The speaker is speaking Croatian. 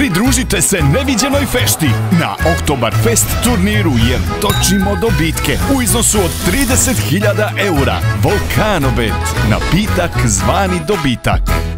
Pridružite se neviđenoj fešti na Oktoberfest turniru jer točimo dobitke u iznosu od 30.000 eura. Volkanobet, napitak zvani dobitak.